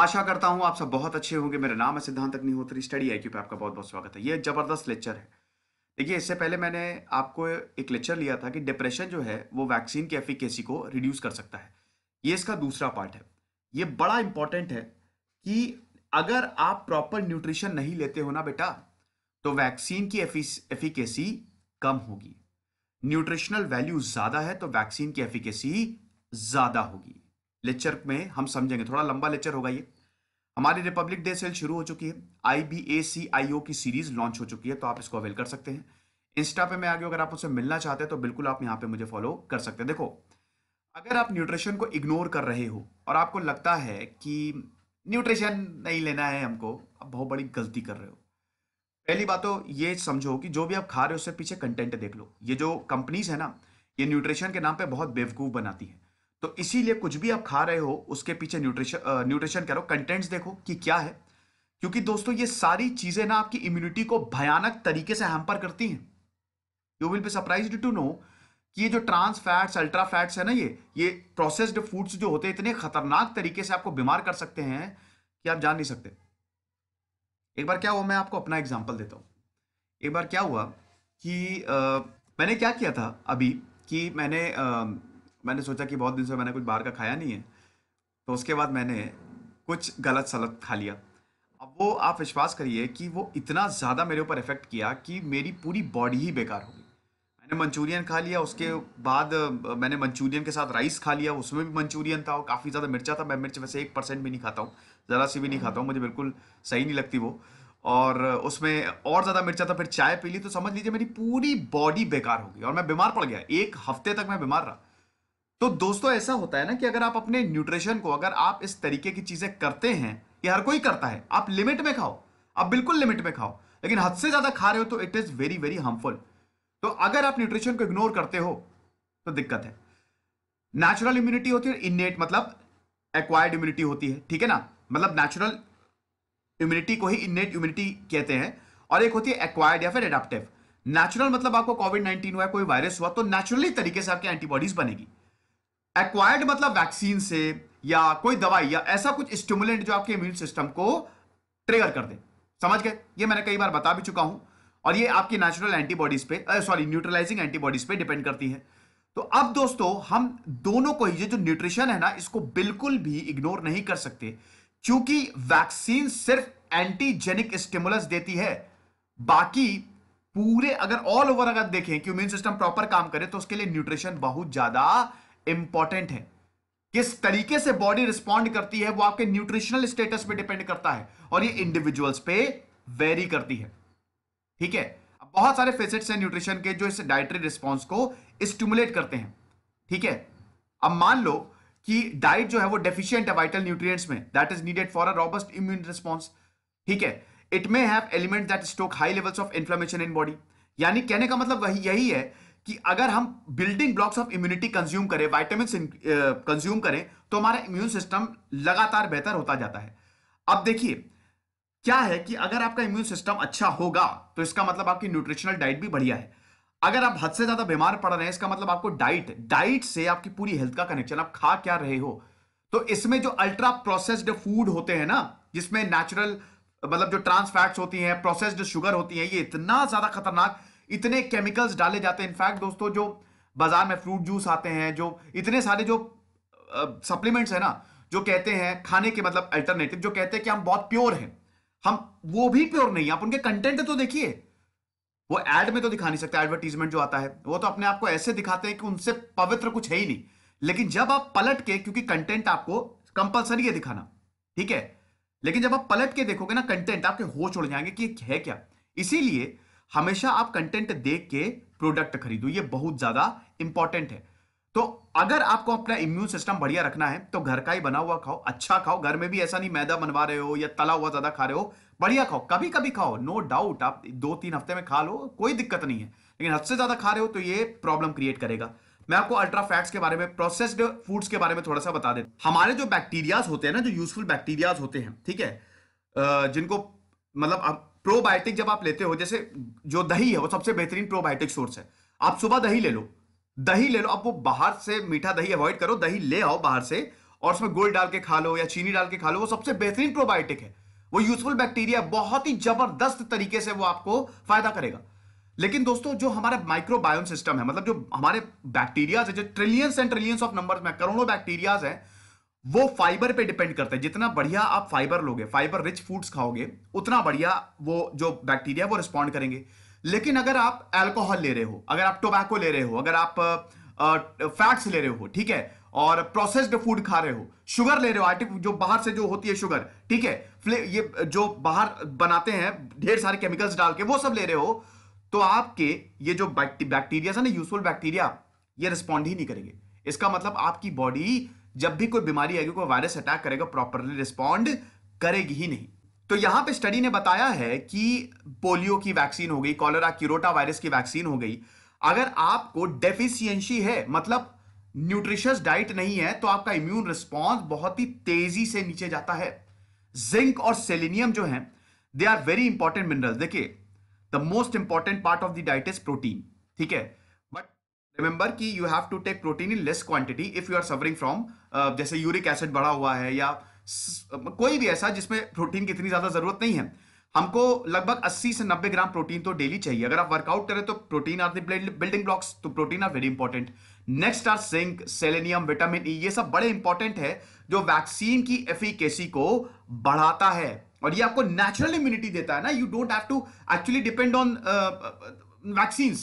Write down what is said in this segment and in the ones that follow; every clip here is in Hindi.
आशा करता हूँ आप सब बहुत अच्छे होंगे। मेरा नाम है सिद्धांत अग्निहोत्री। स्टडी आई क्यू पे आपका बहुत बहुत स्वागत है। ये ज़बरदस्त लेक्चर है। देखिए, इससे पहले मैंने आपको एक लेक्चर लिया था कि डिप्रेशन जो है, वो वैक्सीन की एफिकेसी को रिड्यूस कर सकता है। ये इसका दूसरा पार्ट है। ये बड़ा इंपॉर्टेंट है कि अगर आप प्रॉपर न्यूट्रिशन नहीं लेते हो ना बेटा तो वैक्सीन की एफिकेसी कम होगी। न्यूट्रिशनल वैल्यू ज़्यादा है तो वैक्सीन की एफिकेसी ज़्यादा होगी। लेक्चर में हम समझेंगे। थोड़ा लंबा लेक्चर होगा ये। हमारी रिपब्लिक डे सेल शुरू हो चुकी है। आई बी ए सी आई ओ की सीरीज़ लॉन्च हो चुकी है तो आप इसको अवेल कर सकते हैं। इंस्टा पे मैं आगे अगर आप मुझसे मिलना चाहते हैं तो बिल्कुल आप यहाँ पे मुझे फॉलो कर सकते हैं। देखो, अगर आप न्यूट्रिशन को इग्नोर कर रहे हो, और आपको लगता है कि न्यूट्रिशन नहीं लेना है हमको, आप बहुत बड़ी गलती कर रहे हो। पहली बात तो ये समझो कि जो भी आप खा रहे हो, उससे पीछे कंटेंट देख लो। ये जो कंपनीज़ है ना, ये न्यूट्रिशन के नाम पे बहुत बेवकूफ़ बनाती है। तो इसीलिए कुछ भी आप खा रहे हो उसके पीछे न्यूट्रिशन न्यूट्रिशन करो कंटेंट्स देखो कि क्या है। क्योंकि दोस्तों ये सारी चीज़ें ना आपकी इम्यूनिटी को भयानक तरीके से हैम्पर करती हैं। You will be surprise to know कि ये जो ट्रांस फैट्स अल्ट्रा फैट्स है ना ये ये प्रोसेस्ड फूड्स जो होते हैं इतने खतरनाक तरीके से आपको बीमार कर सकते हैं कि आप जान नहीं सकते। एक बार क्या हुआ मैं आपको अपना एग्ज़ाम्पल देता हूँ। एक बार क्या हुआ कि आ, मैंने क्या किया था अभी कि मैंने आ, मैंने सोचा कि बहुत दिन से मैंने कुछ बाहर का खाया नहीं है तो उसके बाद मैंने कुछ गलत सलत खा लिया। अब वो आप विश्वास करिए कि वो इतना ज़्यादा मेरे ऊपर इफ़ेक्ट किया कि मेरी पूरी बॉडी ही बेकार हो गई। मैंने मंचूरियन खा लिया, उसके बाद मैंने मंचूरियन के साथ राइस खा लिया, उसमें भी मंचूरियन था और काफ़ी ज़्यादा मिर्चा था, मैं मिर्च वैसे एक परसेंट भी नहीं खाता हूँ, ज़रा सी भी नहीं खाता हूँ, मुझे बिल्कुल सही नहीं लगती वो। और उसमें और ज़्यादा मिर्चा था, फिर चाय पी ली तो समझ लीजिए मेरी पूरी बॉडी बेकार हो गई और मैं बीमार पड़ गया, एक हफ़्ते तक मैं बीमार रहा। तो दोस्तों, ऐसा होता है ना कि अगर आप अपने न्यूट्रिशन को, अगर आप इस तरीके की चीज़ें करते हैं ये हर कोई करता है, आप लिमिट में खाओ, आप बिल्कुल लिमिट में खाओ, लेकिन हद से ज़्यादा खा रहे हो तो it is very very harmful तो अगर आप न्यूट्रिशन को इग्नोर करते हो तो दिक्कत है। नेचुरल इम्यूनिटी होती है इननेट मतलब एक्वायर्ड इम्यूनिटी होती है, ठीक है ना? मतलब नेचुरल इम्यूनिटी को ही इननेट इम्यूनिटी कहते हैं, और एक होती है एक्वायर्ड या फिर एडाप्टिव नेचुरल मतलब आपको कोविड नाइनटीन हुआ, कोई वायरस हुआ तो नेचुरली तरीके से आपकी एंटीबॉडीज बनेगी। एक्वायर्ड मतलब वैक्सीन से या कोई दवाई या ऐसा कुछ स्टिमुलेंट जो आपके इम्यून सिस्टम को ट्रिगर कर दे। समझ गए? ये मैंने कई बार बता भी चुका हूँ। और ये आपकी नेचुरल एंटीबॉडीज पे सॉरी न्यूट्रलाइजिंग एंटीबॉडीज पे डिपेंड करती है। तो अब दोस्तों, हम दोनों को ये जो न्यूट्रिशन है ना, इसको बिल्कुल भी इग्नोर नहीं कर सकते। क्योंकि वैक्सीन सिर्फ़ एंटीजेनिक स्टिमुलस देती है। बाकी पूरे अगर ऑल ओवर अगर देखें कि इम्यून सिस्टम प्रॉपर काम करे तो उसके लिए न्यूट्रिशन बहुत ज़्यादा इंपॉर्टेंट है। किस तरीके से बॉडी रिस्पॉन्ड करती है, वो आपके न्यूट्रिशनल स्टेटस पे डिपेंड करता है और ये इंडिविजुअल्स पे वेरी करती है। ठीक है? बहुत सारे फेसेट्स हैं न्यूट्रिशन के जो इस डाइटरी रिस्पॉन्स को स्टिमुलेट करते हैं। ठीक है? अब मान लो कि डाइट जो है वो डेफिशिएंट है वाइटल न्यूट्रिएंट्स में that is needed for a robust immune response ठीक है? It may have element that stoke high levels of inflammation in body यानी कहने का मतलब वही यही है कि अगर हम building blocks of immunity consume करें वाइटामिन कंज्यूम करें तो हमारा इम्यून सिस्टम लगातार बेहतर होता जाता है। अब देखिए, क्या है कि अगर आपका इम्यून सिस्टम अच्छा होगा तो इसका मतलब आपकी न्यूट्रिशनल डाइट भी बढ़िया है। अगर आप हद से ज़्यादा बीमार पड़ रहे हैं, इसका मतलब आपको डाइट डाइट से आपकी पूरी हेल्थ का कनेक्शन आप खा क्या रहे हो? तो इसमें जो अल्ट्रा प्रोसेस्ड फ़ूड होते हैं ना, जिसमें नेचुरल मतलब जो ट्रांस फैट्स होती हैं प्रोसेस्ड शुगर होती है, ये इतना ज़्यादा खतरनाक इतने केमिकल्स डाले जाते हैं। इनफैक्ट दोस्तों, जो बाज़ार में फ्रूट जूस आते हैं, जो इतने सारे जो सप्लीमेंट्स है ना, जो कहते हैं खाने के मतलब अल्टरनेटिव जो कहते हैं कि हम बहुत प्योर हैं। हम वो भी प्योर नहीं आप उनके कंटेंट तो देखिए। वो एड में तो दिखा नहीं सकते एडवर्टीजमेंट जो आता है, वो तो अपने आप को ऐसे दिखाते हैं कि उनसे पवित्र कुछ है ही नहीं। लेकिन जब आप पलट के, क्योंकि कंटेंट आपको कंपलसरी है दिखाना, ठीक है? लेकिन जब आप पलट के देखोगे ना कंटेंट आपके होश उड़ जाएँगे कि है क्या? इसीलिए हमेशा आप कंटेंट देख के प्रोडक्ट खरीदो, ये बहुत ज़्यादा इंपॉर्टेंट है। तो अगर आपको अपना इम्यून सिस्टम बढ़िया रखना है तो घर का ही बना हुआ खाओ अच्छा खाओ, घर में भी ऐसा नहीं मैदा बनवा रहे हो या तला हुआ ज़्यादा खा रहे हो, बढ़िया खाओ कभी कभी खाओ नो डाउट आप दो तीन हफ़्ते में खा लो, कोई दिक्कत नहीं है। लेकिन हद से ज़्यादा खा रहे हो तो ये प्रॉब्लम क्रिएट करेगा। मैं आपको अल्ट्रा फैट्स के बारे में प्रोसेस्ड फूड्स के बारे में थोड़ा सा बता देता हमारे जो बैक्टीरियाज होते हैं ना, जो यूजफुल बैक्टीरियाज होते हैं, ठीक है? जिनको मतलब प्रोबायोटिक जब आप लेते हो, जैसे जो दही है, वो सबसे बेहतरीन प्रोबायोटिक सोर्स है। आप सुबह दही ले लो। दही ले लो आप वो बाहर से मीठा दही अवॉइड करो, दही ले आओ बाहर से, और उसमें गोल्ड डाल के खा लो या चीनी डाल के खा लो, वो सबसे बेहतरीन प्रोबायोटिक है। वो यूजफुल बैक्टीरिया बहुत ही ज़बरदस्त तरीके से वो आपको फ़ायदा करेगा। लेकिन दोस्तों, जो हमारा माइक्रोबायोम सिस्टम है मतलब जो हमारे बैक्टीरियाज है, जो trillions and trillions of number में करोड़ों बैक्टीरियाज है वो फाइबर पे डिपेंड करते हैं। जितना बढ़िया आप फाइबर लोगे, फाइबर रिच फूड्स खाओगे, उतना बढ़िया वो जो बैक्टीरिया वो रिस्पॉन्ड करेंगे। लेकिन अगर आप एल्कोहल ले रहे हो, अगर आप टोबैको ले रहे हो, अगर आप फैट्स ले रहे हो, ठीक है, और प्रोसेस्ड फ़ूड खा रहे हो शुगर ले रहे हो, आर्टिफ, जो बाहर से जो होती है शुगर ठीक है ये, जो बाहर बनाते हैं, ढेर सारे केमिकल्स डाल के, वो सब ले रहे हो तो आपके ये जो बैक्टीरिया ना यूजफुल बैक्टीरिया ये रिस्पॉन्ड ही नहीं करेंगे। इसका मतलब आपकी बॉडी जब भी कोई बीमारी आएगी, कोई वायरस अटैक करेगा प्रॉपरली रिस्पॉन्ड करेगी ही नहीं। तो यहाँ पे स्टडी ने बताया है कि पोलियो की वैक्सीन हो गई कॉलरा क्यूरोटा वायरस की वैक्सीन हो गई। अगर आपको डेफिशियंसी है मतलब न्यूट्रिशियस डाइट नहीं है तो आपका इम्यून रिस्पॉन्स बहुत ही तेज़ी से नीचे जाता है। जिंक और सेलिनियम जो है they are very important mineral देखिए the most important part of the diet is protein ठीक है? रिमेंबर कि you have to take protein in less quantity if you are suffering from जैसे यूरिक एसिड बढ़ा हुआ है या कोई भी ऐसा जिसमें प्रोटीन की इतनी ज़्यादा ज़रूरत नहीं है। हमको लगभग 80 से 90 ग्राम प्रोटीन तो डेली चाहिए। अगर आप वर्कआउट करें तो प्रोटीन आर बिल्डिंग ब्लॉक्स तो protein are very important next are zinc selenium vitamin E ये सब बड़े इंपॉर्टेंट है जो वैक्सीन की एफिकेसी को बढ़ाता है। और ये आपको नेचुरल इम्यूनिटी देता है ना। You don't have to actually depend on vaccine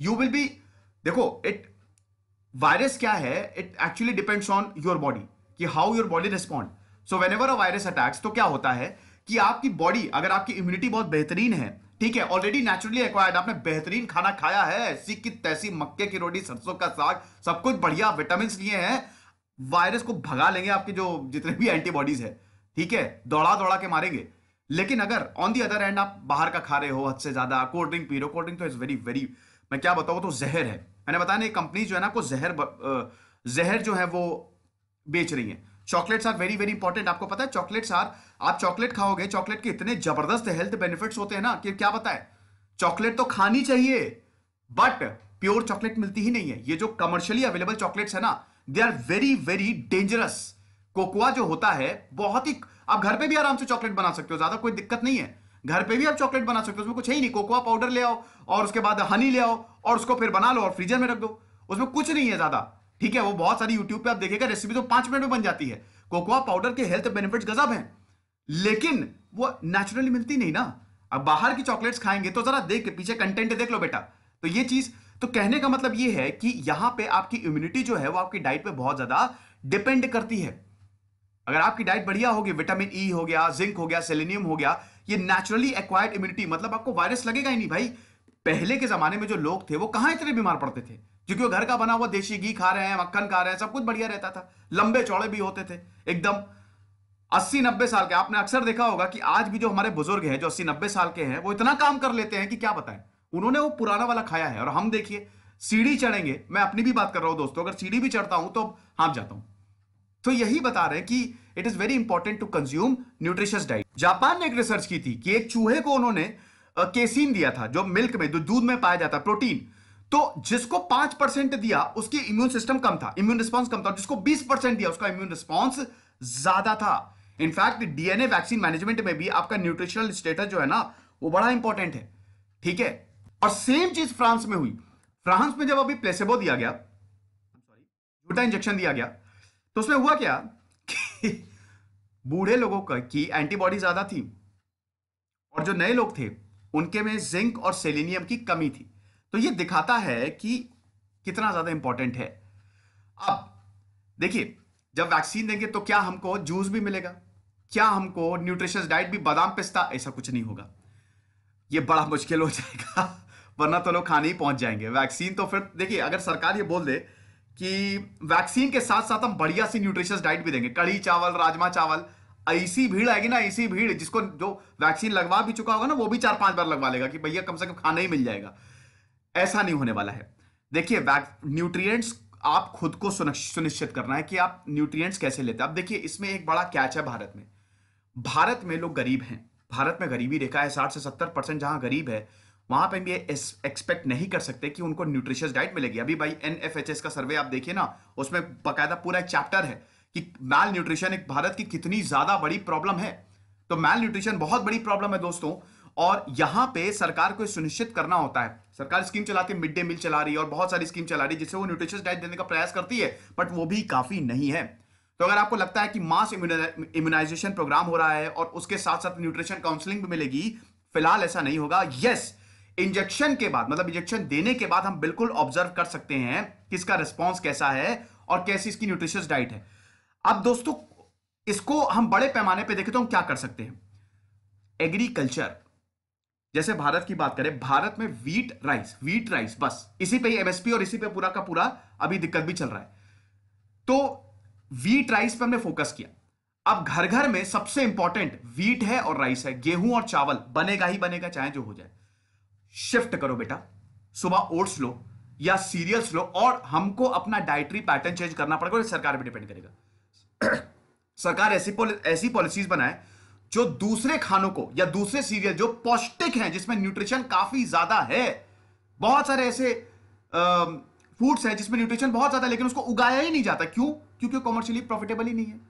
you will be देखो इट वायरस क्या है? It actually depends on your body कि how your body respond so whenever a virus attacks तो क्या होता है कि आपकी बॉडी अगर आपकी इम्यूनिटी बहुत बेहतरीन है, ठीक है ऑलरेडी नेचुरली एक्वायर्ड आपने बेहतरीन खाना खाया है, ऐसी की तैसी, मक्के की रोटी, सरसों का साग, सब कुछ बढ़िया विटामिन लिए हैं वायरस को भगा लेंगे आपके जो जितने भी एंटीबॉडीज है, ठीक है दौड़ा दौड़ा के मारेंगे। लेकिन अगर ऑन दी अदर एंड आप बाहर का खा रहे हो, हद से ज़्यादा कोल्ड ड्रिंक पी रहे हो कोल्ड ड्रिंक तो इज़ वेरी वेरी मैं क्या बताऊँ तो जहर है। मैंने बताया ना कंपनी जो है ना को जहर जहर जो है वो बेच रही है। Chocolates are very very important आपको पता है चॉकलेट्स आर आप चॉकलेट खाओगे चॉकलेट के इतने ज़बरदस्त हेल्थ बेनिफिट्स होते हैं ना कि क्या बताए चॉकलेट तो खानी चाहिए बट प्योर चॉकलेट मिलती ही नहीं है। ये जो कमर्शियली अवेलेबल चॉकलेट्स है ना they are very very dangerous cocoa जो होता है, बहुत ही, आप घर पे भी आराम से चॉकलेट बना सकते हो, ज़्यादा कोई दिक्कत नहीं है। घर पे भी आप चॉकलेट बना सकते हो, उसमें कुछ है ही नहीं कोकोआ पाउडर ले आओ, और उसके बाद हनी ले आओ, और उसको फिर बना लो और फ्रीजर में रख दो। उसमें कुछ नहीं है ज़्यादा, ठीक है? वो बहुत सारी यूट्यूब पे आप देखेगा रेसिपी तो पाँच मिनट में बन जाती है। कोकोआ पाउडर के हेल्थ बेनिफिट गजब हैं। लेकिन वो नेचुरली मिलती नहीं ना। अब बाहर की चॉकलेट्स खाएँगे तो जरा देख, पीछे कंटेंट देख लो बेटा। तो ये चीज़ तो कहने का मतलब ये है कि यहाँ पे आपकी इम्यूनिटी जो है, वो आपकी डाइट पे बहुत ज़्यादा डिपेंड करती है। अगर आपकी डाइट बढ़िया होगी विटामिन ई e हो गया जिंक हो गया सेलेनियम हो गया ये नेचुरली एक्वायर्ड इम्यूनिटी मतलब आपको वायरस लगेगा ही नहीं भाई। पहले के जमाने में जो लोग थे, वो कहाँ इतने बीमार पड़ते थे? क्योंकि वो घर का बना हुआ देशी घी खा रहे हैं, मक्खन खा रहे हैं, सब कुछ बढ़िया रहता था। लंबे चौड़े भी होते थे, एकदम। अस्सी नब्बे साल के, आपने अक्सर देखा होगा कि आज भी जो हमारे बुज़ुर्ग हैं, जो अस्सी नब्बे साल के हैं, वो इतना काम कर लेते हैं कि क्या बताएँ? उन्होंने वो पुराना वाला खाया है। और हम देखिए, सीढ़ी चढ़ेंगे, मैं अपनी भी बात कर रहा हूँ दोस्तों, अगर सीढ़ी भी चढ़ता हूँ तो हाँप जाता हूँ। तो यही बता रहे हैं कि it is very important to consume nutritious diet Japan ने एक रिसर्च की थी कि एक चूहे को उन्होंने केसिन दिया था, जो मिल्क में, जो दूध में पाया जाता है प्रोटीन तो जिसको पाँच परसेंट दिया, उसकी इम्यून सिस्टम कम था इम्यून रिस्पॉन्स कम था जिसको बीस परसेंट दिया, उसका इम्यून रिस्पॉन्स ज़्यादा था. इनफैक्ट डीएनए वैक्सीन मैनेजमेंट में भी आपका न्यूट्रिशनल स्टेटस जो है ना, वो बड़ा इंपॉर्टेंट है. ठीक है? और सेम चीज़ फ्रांस में हुई. फ्रांस में जब अभी प्लेसेबो दिया गया सॉरी इंजेक्शन दिया गया तो उसमें हुआ क्या कि बूढ़े लोगों का की एंटीबॉडी ज़्यादा थी और जो नए लोग थे, उनके में जिंक और सेलिनियम की कमी थी। तो ये दिखाता है कि कितना ज़्यादा इंपॉर्टेंट है। अब देखिए, जब वैक्सीन देंगे तो क्या हमको जूस भी मिलेगा? क्या हमको न्यूट्रिशियस डाइट भी बादाम, पिस्ता, ऐसा कुछ नहीं होगा? ये बड़ा मुश्किल हो जाएगा, वरना तो लोग खाने ही पहुँच जाएँगे। वैक्सीन तो फिर, देखिए, अगर सरकार ये बोल दे कि वैक्सीन के साथ साथ हम बढ़िया सी न्यूट्रिशियस डाइट भी देंगे। कढ़ी, चावल, राजमा चावल, ऐसी भीड़ आएगी ना, ऐसी भीड़ जिसको जो वैक्सीन लगवा भी चुका होगा ना, वो भी चार पाँच बार लगवा लेगा कि भैया कम से कम खाना ही मिल जाएगा। ऐसा नहीं होने वाला है। देखिए न्यूट्रिएंट्स आप खुद को सुनिश्चित करना है कि आप न्यूट्रिएंट्स कैसे लेते हैं। अब देखिए, इसमें एक बड़ा कैच है भारत में। भारत में लोग गरीब हैं। भारत में गरीबी रेखा है साठ से सत्तर परसेंट जहाँ गरीब है वहाँ पे भी एक्सपेक्ट नहीं कर सकते कि उनको न्यूट्रिशियस डाइट मिलेगी। अभी भाई एनएफएचएस का सर्वे आप देखिए ना, उसमें बकायदा पूरा एक चैप्टर है कि मैल न्यूट्रिशन एक भारत की कितनी ज़्यादा बड़ी प्रॉब्लम है। तो मैल न्यूट्रिशन बहुत बड़ी प्रॉब्लम है दोस्तों, और यहाँ पे सरकार को सुनिश्चित करना होता है। सरकार स्कीम चलाती है मिड डे मील चला रही है और बहुत सारी स्कीम चला रही है, जिससे वो न्यूट्रिशियस डाइट देने का प्रयास करती है बट वो भी काफ़ी नहीं है। तो अगर आपको लगता है कि मास इम्यूनाइजेशन प्रोग्राम हो रहा है और उसके साथ साथ न्यूट्रिशन काउंसलिंग भी मिलेगी, फ़िलहाल ऐसा नहीं होगा। यस इंजेक्शन के बाद मतलब इंजेक्शन देने के बाद हम बिल्कुल ऑब्ज़र्व कर सकते हैं कि इसका रिस्पॉन्स कैसा है और कैसी इसकी न्यूट्रिशियस डाइट है। अब दोस्तों, इसको हम बड़े पैमाने पे देखें तो हम क्या कर सकते हैं। एग्रीकल्चर जैसे भारत की बात करें, भारत में वीट राइस वीट राइस बस, इसी पे एमएसपी और इसी पे पूरा का पूरा अभी दिक्कत भी चल रहा है। तो वीट राइस पे हमने फोकस किया। अब घर घर में सबसे इंपॉर्टेंट वीट है और राइस है, गेहूँ और चावल, बनेगा ही बनेगा, चाहे जो हो जाए। शिफ्ट करो बेटा। सुबह ओट्स लो या सीरियल्स लो और हमको अपना डाइटरी पैटर्न चेंज करना पड़ेगा सरकार पे डिपेंड करेगा। सरकार ऐसी ऐसी पॉलिसीज़ बनाए जो दूसरे खानों को या दूसरे सीरियल जो पौष्टिक हैं, जिसमें न्यूट्रिशन काफ़ी ज़्यादा है, बहुत सारे ऐसे फूड्स हैं जिसमें न्यूट्रिशन बहुत ज़्यादा लेकिन उसको उगाया ही नहीं जाता। क्यों? क्योंकि कॉमर्शियली प्रॉफिटेबल ही नहीं है।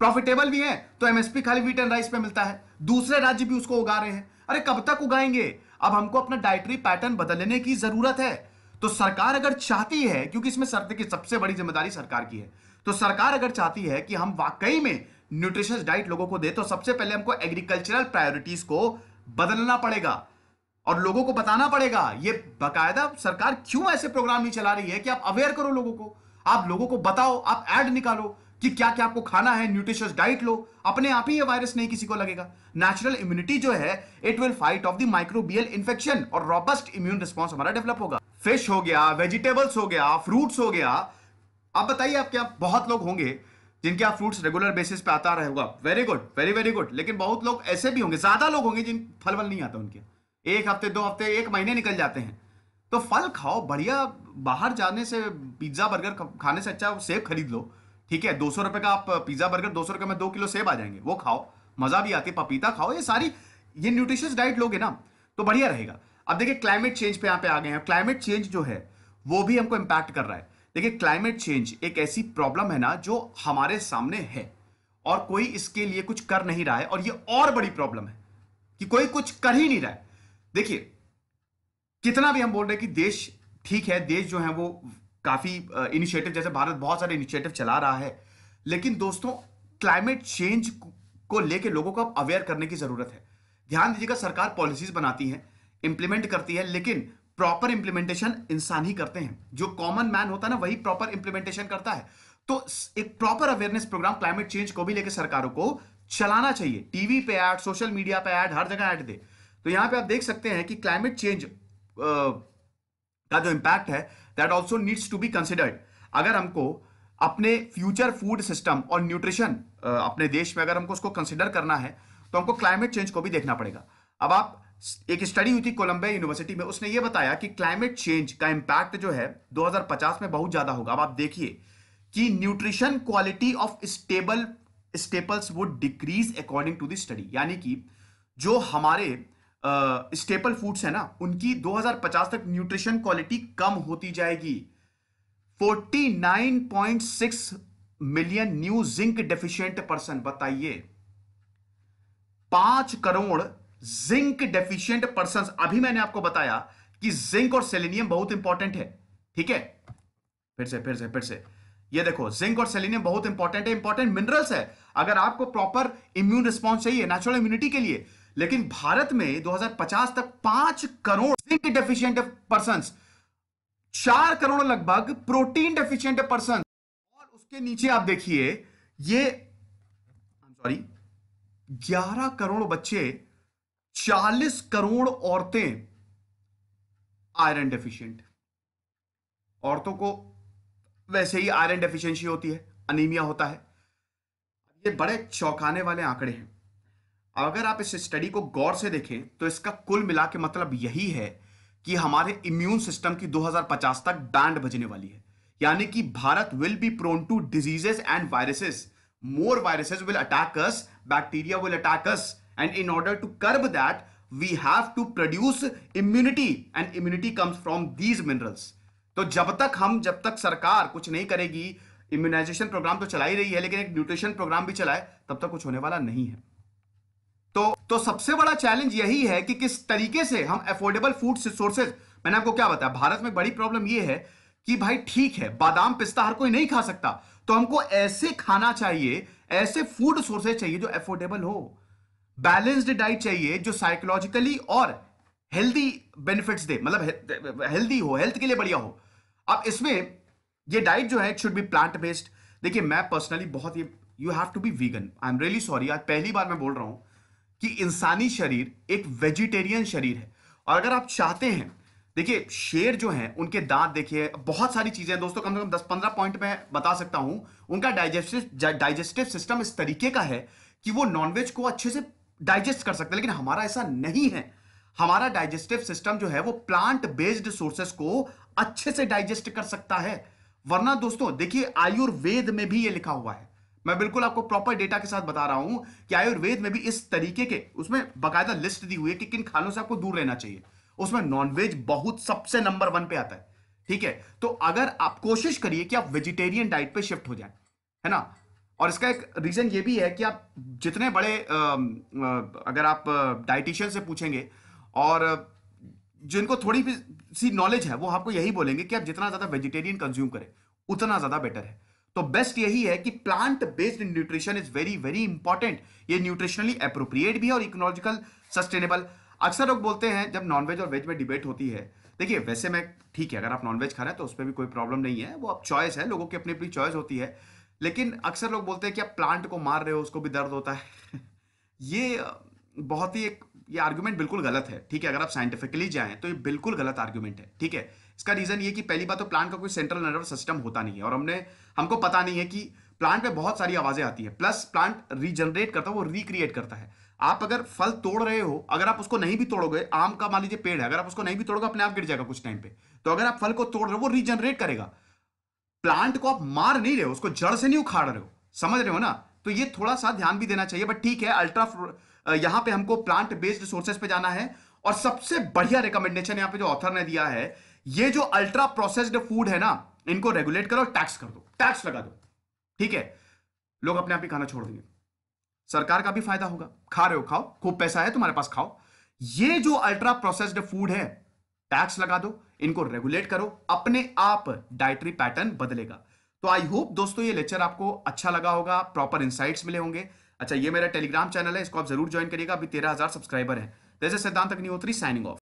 प्रॉफिटेबल भी है तो एमएसपी खाली वीट एंड राइस पे मिलता है। दूसरे राज्य भी उसको उगा रहे हैं। अरे कब तक उगाएँगे? अब हमको अपना डाइटरी पैटर्न बदलने की ज़रूरत है। तो सरकार अगर चाहती है, क्योंकि इसमें सर की सबसे बड़ी ज़िम्मेदारी सरकार की है तो सरकार अगर चाहती है कि हम वाकई में न्यूट्रिशियस डाइट लोगों को दे तो सबसे पहले हमको एग्रीकल्चरल प्रायोरिटीज को बदलना पड़ेगा और लोगों को बताना पड़ेगा, ये बाकायदा सरकार क्यों ऐसे प्रोग्राम नहीं चला रही है कि आप अवेयर करो लोगों को। आप लोगों को बताओ, आप एड निकालो। कि क्या क्या आपको खाना है न्यूट्रिशियस डाइट लो। अपने आप ही ये वायरस नहीं किसी को लगेगा। नेचुरल इम्यूनिटी जो है it will fight off the microbial infection और रॉबस्ट इम्यून रिस्पॉन्स हमारा डेवलप होगा। फ़िश हो गया वेजिटेबल्स हो गया फ्रूट्स हो गया। आप बताइए आप क्या बहुत लोग होंगे जिनके आप फ्रूट्स रेगुलर बेसिस पे आता रहे होगा। Very good very very good लेकिन बहुत लोग ऐसे भी होंगे, ज़्यादा लोग होंगे जिन फल वल नहीं आता उनके। एक हफ़्ते, दो हफ़्ते, एक महीने निकल जाते हैं। तो फल खाओ, बढ़िया, बाहर जाने से पिज्जा बर्गर खाने से अच्छा सेब खरीद लो। ठीक है, दो सौ रुपए का आप, पिज्जा, बर्गर, दो सौ रुपए में दो किलो सेब आ जाएँगे, वो खाओ, मज़ा भी आती है, पपीता खाओ, ये सारी, ये न्यूट्रिशियस डाइट लोगे ना तो बढ़िया रहेगा। अब देखिए क्लाइमेट चेंज पे यहाँ पे आ गए हैं क्लाइमेट चेंज जो है, वो भी हमको इंपैक्ट कर रहा है। देखिए क्लाइमेट चेंज एक ऐसी प्रॉब्लम है ना, जो हमारे सामने है, और कोई इसके लिए कुछ कर नहीं रहा है, और ये और बड़ी प्रॉब्लम है, कि कोई कुछ कर ही नहीं रहा है। देखिए, कितना भी हम बोल रहे हैं कि देश ठीक है, देश जो है वो काफ़ी इनिशिएटिव जैसे भारत बहुत सारे इनिशिएटिव चला रहा है। लेकिन दोस्तों क्लाइमेट चेंज को लेकर लोगों को अब अवेयर करने की ज़रूरत है। ध्यान दीजिएगा, सरकार पॉलिसीज़ बनाती है इंप्लीमेंट करती है, लेकिन प्रॉपर इंप्लीमेंटेशन इंसान ही करते हैं। जो कॉमन मैन होता है ना, वही प्रॉपर इंप्लीमेंटेशन करता है। तो एक proper awareness program climate change को भी लेकर सरकारों को चलाना चाहिए। टीवी पे ऐड सोशल मीडिया पे ऐड हर जगह ऐड दे। तो यहाँ पे आप देख सकते हैं कि क्लाइमेट चेंज का जो इंपैक्ट है that also needs to be considered अगर हमको अपने फ्यूचर फ़ूड सिस्टम और न्यूट्रिशन अपने देश में अगर हमको उसको कंसिडर करना है तो हमको क्लाइमेट चेंज को भी देखना पड़ेगा। अब आप एक स्टडी हुई थी कोलंबिया यूनिवर्सिटी में, उसने ये बताया कि क्लाइमेट चेंज का इंपैक्ट जो है 2050 में बहुत ज़्यादा होगा। अब आप देखिए कि nutrition quality of stable staples would decrease according to the study यानी कि जो हमारे स्टेपल फूड्स है ना, उनकी 2050 तक न्यूट्रिशन क्वालिटी कम होती जाएगी। 49.6 million new zinc deficient person बताइए। पाँच करोड़ जिंक डेफिशिएंट पर्सन अभी मैंने आपको बताया कि जिंक और सेलेनियम बहुत इंपॉर्टेंट है, ठीक है? फिर से फिर से फिर से। ये देखो जिंक और सेलेनियम बहुत इंपॉर्टेंट है इंपॉर्टेंट मिनरल्स है। अगर आपको प्रॉपर इम्यून रिस्पॉन्स चाहिए नेचुरल इम्यूनिटी के लिए लेकिन भारत में 2050 तक पाँच करोड़ जिंक डेफिशिएंट पर्सन चार करोड़ लगभग प्रोटीन डेफिशिएंट पर्सन और उसके नीचे आप देखिए, ये सॉरी 11 करोड़ बच्चे 40 करोड़ औरतें आयरन डेफिशिएंट औरतों को वैसे ही आयरन डेफिशिएंसी होती है अनीमिया होता है। ये बड़े चौंकाने वाले आंकड़े हैं। अगर आप इस स्टडी को गौर से देखें तो इसका कुल मिला के मतलब यही है कि हमारे इम्यून सिस्टम की 2050 तक बैंड बजने वाली है। यानी कि Bharat will be prone to diseases and viruses more viruses will attack us bacteria will attack us and in order to curb that we have to produce immunity and immunity comes from these minerals तो जब तक हम, जब तक सरकार कुछ नहीं करेगी इम्यूनाइजेशन प्रोग्राम तो चला ही रही है, लेकिन एक न्यूट्रिशन प्रोग्राम भी चलाए, तब तक कुछ होने वाला नहीं है। तो तो सबसे बड़ा चैलेंज यही है कि किस तरीके से हम अफोर्डेबल फ़ूड सोर्सेज मैंने आपको क्या बताया, भारत में बड़ी प्रॉब्लम यह है कि भाई ठीक है, बादाम पिस्ता हर कोई नहीं खा सकता तो हमको ऐसे खाना चाहिए, ऐसे फ़ूड सोर्सेज चाहिए जो अफोर्डेबल हो बैलेंस्ड डाइट चाहिए जो साइकोलॉजिकली और हेल्दी बेनिफिट्स दे मतलब हेल्दी हो हेल्थ के लिए बढ़िया हो। अब इसमें ये डाइट जो है it should be plant based देखिए, मैं पर्सनली बहुत ही you have to be vegan I am really sorry आज पहली बार मैं बोल रहा हूँ। कि इंसानी शरीर एक वेजिटेरियन शरीर है। और अगर आप चाहते हैं, देखिए, शेर जो है, उनके दांत देखिए, बहुत सारी चीज़ें दोस्तों, कम से कम दस पंद्रह पॉइंट में बता सकता हूँ। उनका डाइजेस्टिव डाइजेस्टिव सिस्टम इस तरीके का है कि वो नॉनवेज को अच्छे से डाइजेस्ट कर सकते हैं, लेकिन हमारा ऐसा नहीं है। हमारा डाइजेस्टिव सिस्टम जो है, वो प्लांट बेस्ड सोर्सेस को अच्छे से डाइजेस्ट कर सकता है। वरना दोस्तों, देखिए, आयुर्वेद में भी ये लिखा हुआ है। मैं बिल्कुल आपको प्रॉपर डेटा के साथ बता रहा हूँ कि आयुर्वेद में भी इस तरीके के, उसमें बाकायदा लिस्ट दी हुई है कि किन खानों से आपको दूर रहना चाहिए। उसमें नॉनवेज बहुत सबसे नंबर वन पे आता है, ठीक है? तो अगर आप कोशिश करिए कि आप वेजिटेरियन डाइट पे शिफ्ट हो जाए, है ना? और इसका एक रीजन ये भी है कि आप जितने बड़े अगर आप डाइटिशियन से पूछेंगे और जिनको थोड़ी भी सी नॉलेज है, वो आपको यही बोलेंगे कि आप जितना ज़्यादा वेजिटेरियन कंज्यूम करें, उतना ज़्यादा बेटर है। तो बेस्ट यही है कि plant based nutrition is very very important ये न्यूट्रिशनली अप्रोप्रिएट भी है और इकोनॉजिकल सस्टेनेबल अक्सर लोग बोलते हैं, जब नॉनवेज और वेज में डिबेट होती है, देखिए वैसे मैं, ठीक है, अगर आप नॉनवेज खा रहे हैं तो उस पर भी कोई प्रॉब्लम नहीं है, वो अब चॉइस है, लोगों की अपनी अपनी चॉइस होती है, लेकिन अक्सर लोग बोलते हैं कि आप प्लांट को मार रहे हो, उसको भी दर्द होता है। ये, बहुत ही एक, ये आर्ग्यूमेंट बिल्कुल गलत है, ठीक है, अगर आप साइंटिफिकली जाएँ तो ये बिल्कुल गलत आर्ग्यूमेंट है, ठीक है। इसका रीजन ये कि पहली बात तो प्लांट का कोई सेंट्रल नर्वस सिस्टम होता नहीं है और हमने, हमको पता नहीं है कि प्लांट में बहुत सारी आवाज़ें आती है। प्लस प्लांट रीजनरेट करता है, वो रिक्रिएट करता है। आप अगर फल तोड़ रहे हो, अगर आप उसको नहीं भी तोड़ोगे, आम का मान लीजिए पेड़ है, अगर आप उसको नहीं भी तोड़ोगे, अपने आप गिर जाएगा कुछ टाइम पे। तो अगर आप फल को तोड़ रहे हो, वो रीजनरेट करेगा। प्लांट को आप मार नहीं रहे हो, उसको जड़ से नहीं उखाड़ रहे हो। समझ रहे हो ना? तो ये थोड़ा सा ध्यान भी देना चाहिए बट ठीक है अल्ट्रा यहाँ पे हमको प्लांट बेस्ड सोर्सेस पे जाना है। और सबसे बढ़िया रिकमेंडेशन यहाँ पे जो ऑथर ने दिया है ये जो अल्ट्रा प्रोसेस्ड फ़ूड है ना, इनको रेगुलेट करो टैक्स कर दो। टैक्स लगा दो। ठीक है? लोग अपने आप ही खाना छोड़ देंगे। सरकार का भी फ़ायदा होगा। खा रहे हो, खाओ। खूब पैसा है, तुम्हारे पास खाओ। ये जो अल्ट्रा प्रोसेस्ड फ़ूड है टैक्स लगा दो, इनको रेगुलेट करो। अपने आप डाइटरी पैटर्न बदलेगा। तो आई होप दोस्तों, ये लेक्चर आपको अच्छा लगा होगा प्रॉपर इंसाइट्स मिले होंगे। अच्छा ये मेरा टेलीग्राम चैनल है, इसको आप ज़रूर ज्वाइन करिएगा। अभी तेरह हज़ार सब्सक्राइबर है। जैसे सिद्धांत अग्निहोत्री साइनिंग ऑफ़